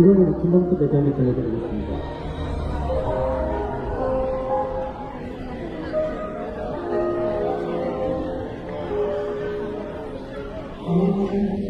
이번에는 김범수 대장이 전해드리겠습니다. All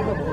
이거 뭐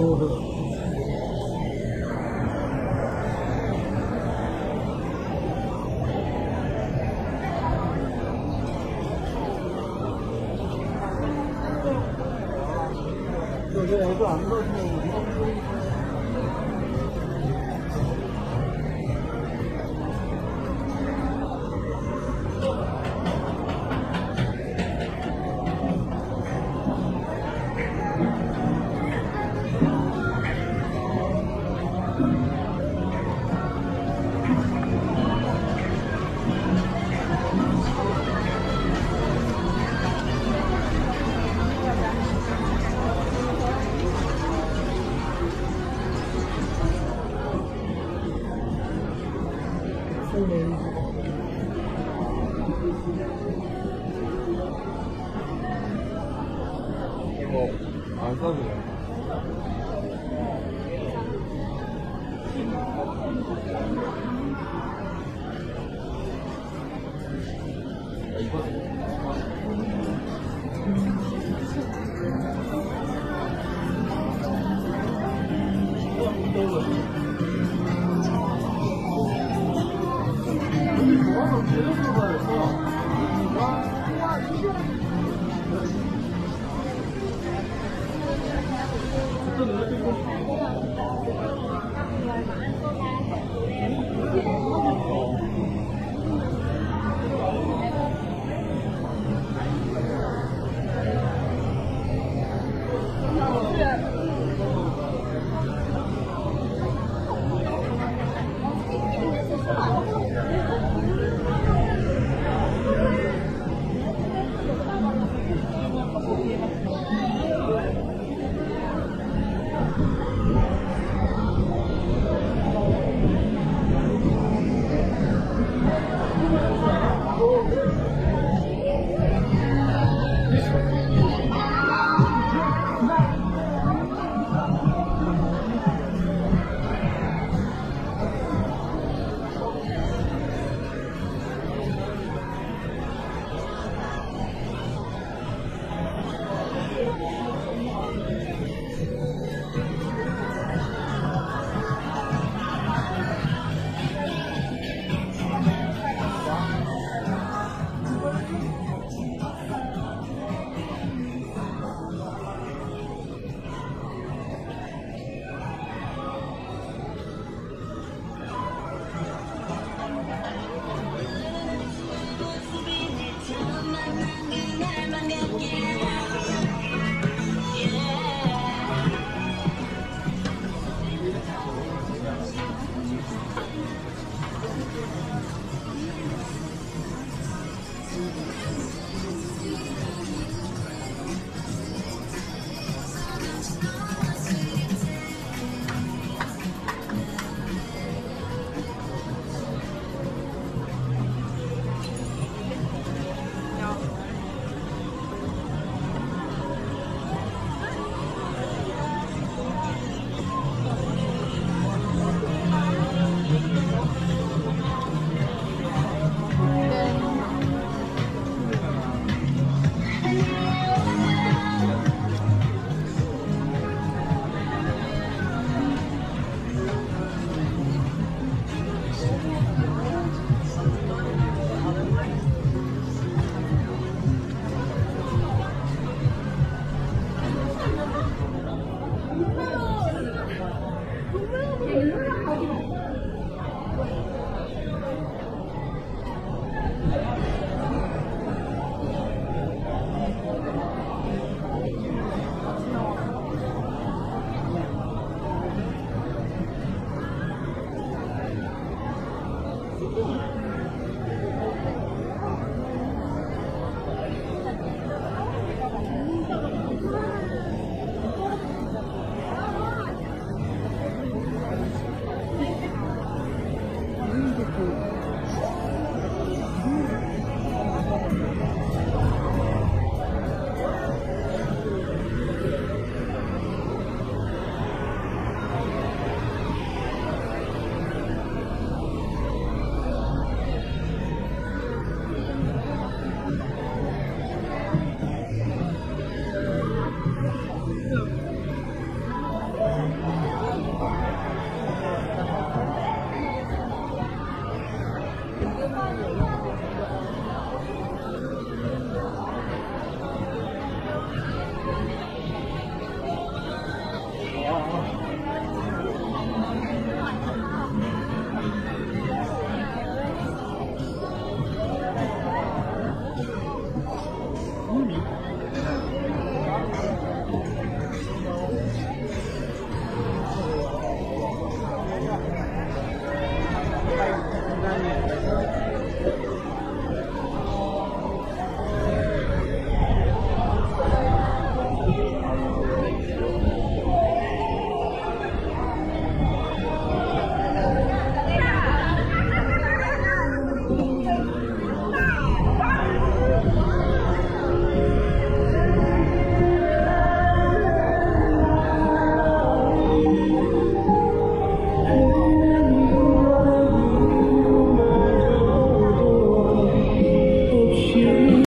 Oh. 이거 안 써도 돼.